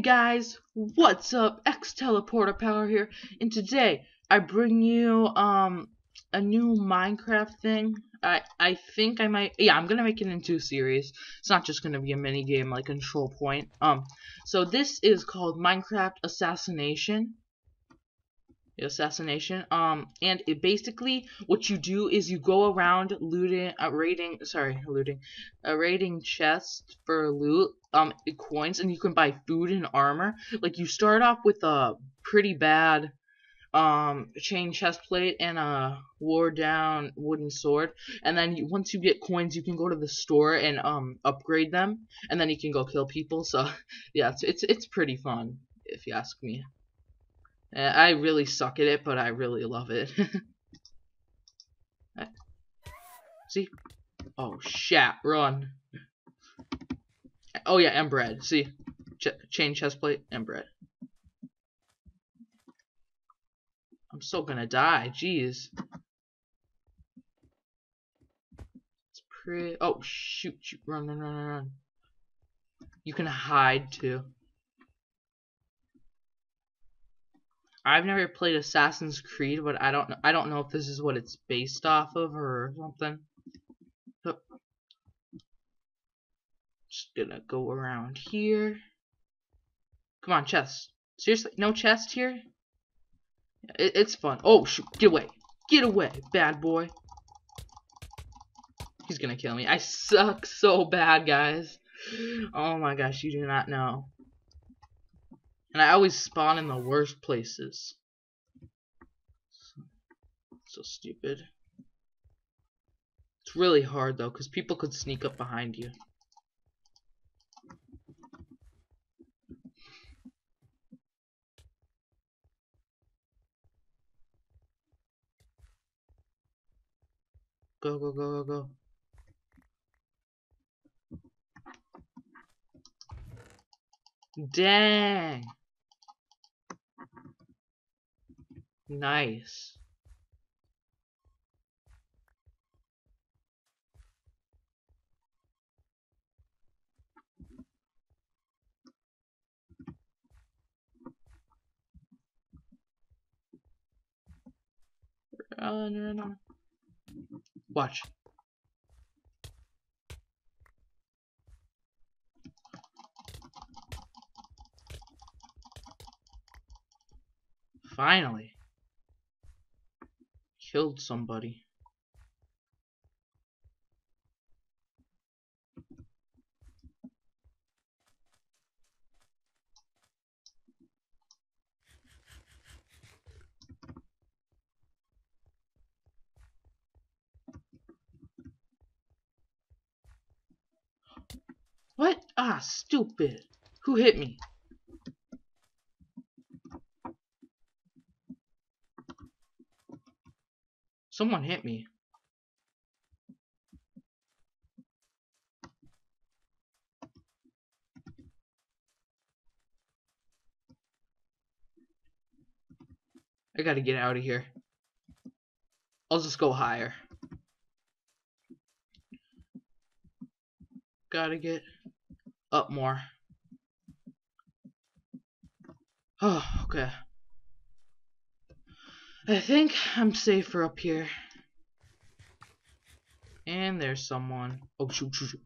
guys, what's up? Xteleporter Power here, and today I bring you um a new Minecraft thing. I I think I might yeah I'm gonna make it into a series. It's not just gonna be a mini game like Control Point. Um, so this is called Minecraft Assassination. Assassination. Um, and it basically what you do is you go around looting, uh, raiding. Sorry, looting, uh, raiding chests for loot um coins and you can buy food and armor. Like you start off with a pretty bad um chain chest plate and a wore down wooden sword and then you, once you get coins you can go to the store and um upgrade them and then you can go kill people so yeah it's it's, it's pretty fun if you ask me Uh, I really suck at it but I really love it uh, see oh shit run Oh yeah, and bread. See, Ch chain chest plate and bread. I'm still gonna die. Jeez. It's pretty. Oh shoot! Shoot! Run! Run! Run! Run! You can hide too. I've never played Assassin's Creed, but I don't know. I don't know if this is what it's based off of or something. Just gonna go around here. Come on, chest. Seriously, no chest here? It, it's fun. Oh, shoot. Get away. Get away, bad boy. He's gonna kill me. I suck so bad, guys. Oh my gosh, you do not know. And I always spawn in the worst places. So stupid. It's really hard, though, because people could sneak up behind you. Go, go, go, go, go. Dang. Nice. Uh, run, run, run. Watch. Finally. Killed somebody. What? Ah, stupid. Who hit me? Someone hit me. I gotta get out of here. I'll just go higher. Gotta get up more. Oh, okay. I think I'm safer up here. And there's someone. Oh, shoot, shoot, shoot.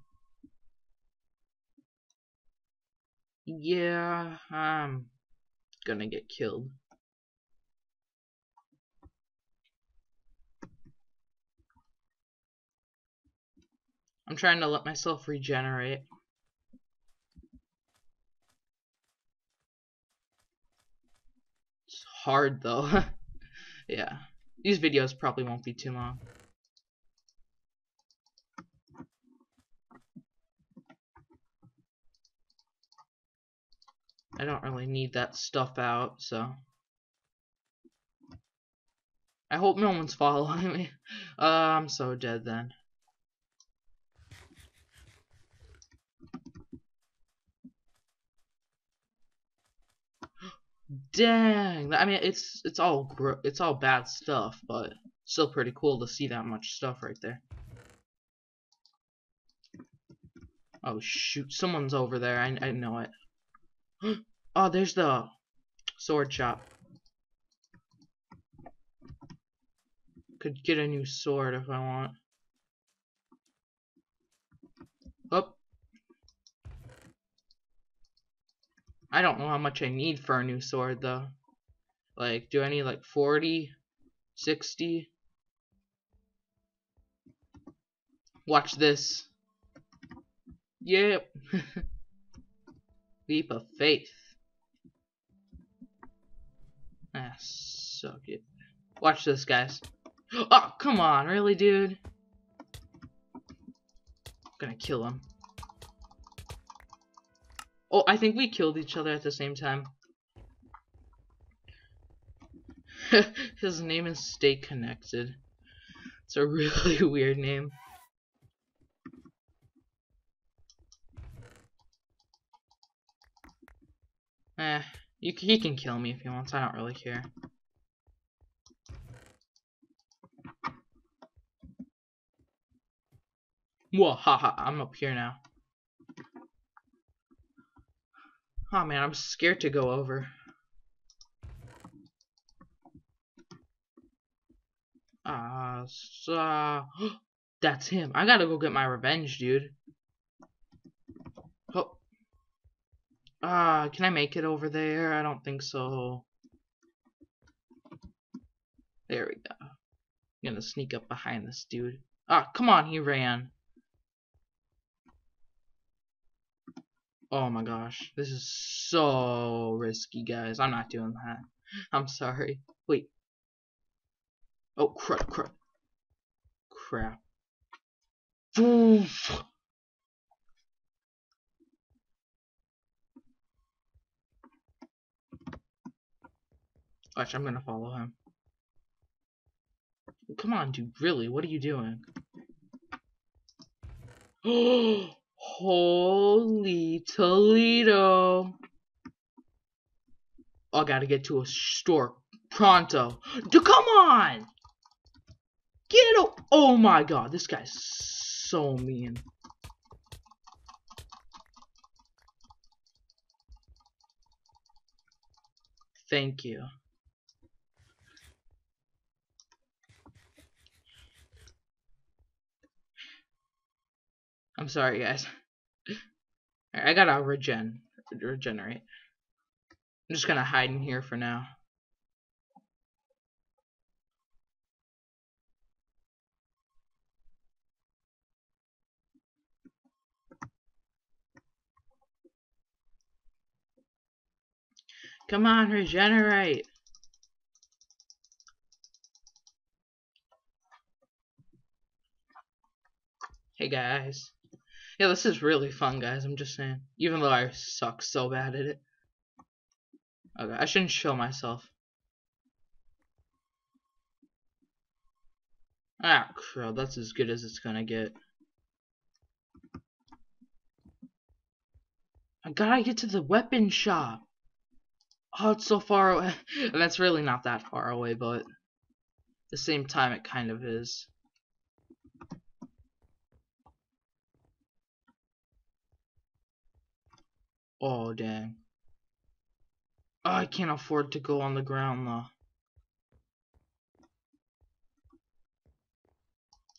Yeah, I'm gonna get killed. I'm trying to let myself regenerate. It's hard though. yeah. These videos probably won't be too long. I don't really need that stuff out, so. I hope no one's following me. Uh, I'm so dead then. Dang! I mean, it's it's all it's all bad stuff, but still pretty cool to see that much stuff right there. Oh shoot! Someone's over there. I I know it. Oh, there's the sword shop. Could get a new sword if I want. Oh. I don't know how much I need for a new sword though. Like, do I need like 40? 60? Watch this. Yep. Leap of faith. Ah, suck it. Watch this, guys. Oh, come on, really, dude? I'm gonna kill him. Oh, I think we killed each other at the same time. His name is Stay Connected. It's a really weird name. Eh, you, he can kill me if he wants. I don't really care. Wahaha, I'm up here now. Oh man, I'm scared to go over. Ah, uh, so, that's him. I gotta go get my revenge, dude. Oh. Uh, can I make it over there? I don't think so. There we go. I'm gonna sneak up behind this dude. Ah, come on, he ran. Oh my gosh, this is so risky, guys. I'm not doing that. I'm sorry. Wait. Oh, crap, crap. Crap. Oof. Watch, I'm gonna follow him. Come on, dude, really, what are you doing? Oh! Holy Toledo. I gotta get to a store pronto. Dude, come on! Get it Oh my god, this guy's so mean. Thank you. I'm sorry, guys. I gotta regen, regenerate. I'm just gonna hide in here for now. Come on, regenerate. Hey guys. Yeah, this is really fun, guys. I'm just saying. Even though I suck so bad at it. Okay, I shouldn't show myself. Ah, crap. That's as good as it's gonna get. I gotta get to the weapon shop. Oh, it's so far away. and that's really not that far away, but at the same time, it kind of is. Oh, dang. I can't afford to go on the ground, though.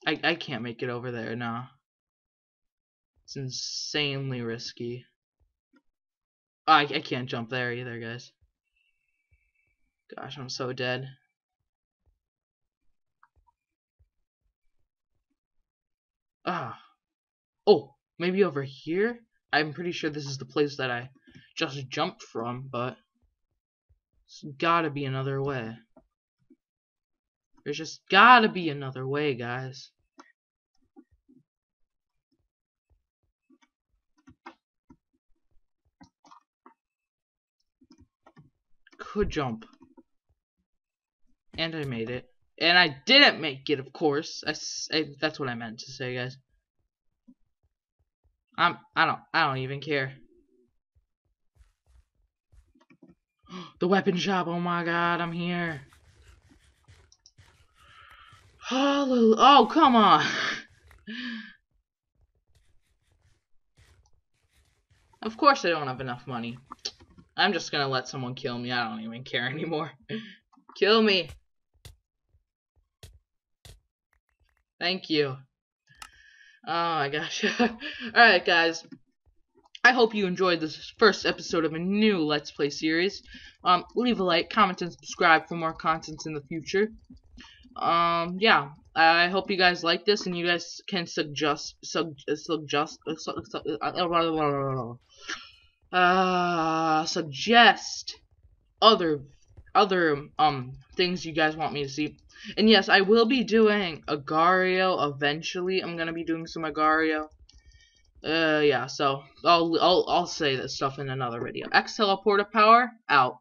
I, I can't make it over there, now. It's insanely risky. Oh, I, I can't jump there either, guys. Gosh, I'm so dead. Ah. Oh, maybe over here? I'm pretty sure this is the place that I just jumped from, but there's gotta be another way. There's just gotta be another way, guys. Could jump. And I made it. And I didn't make it, of course. I, I, that's what I meant to say, guys. I'm I don't I don't even care. the weapon shop, oh my god, I'm here. Hallelujah. Oh, come on. of course I don't have enough money. I'm just gonna let someone kill me. I don't even care anymore. kill me. Thank you. Oh my gosh. Alright, guys. I hope you enjoyed this first episode of a new Let's Play series. Um, leave a like, comment, and subscribe for more content in the future. Um, yeah. I hope you guys like this and you guys can suggest, sug, suggest, uh, suggest other, other, um, things you guys want me to see. And yes, I will be doing Agar.io eventually. I'm gonna be doing some Agar.io. Uh, yeah, so I'll I'll I'll say this stuff in another video. Xteleporter Power out.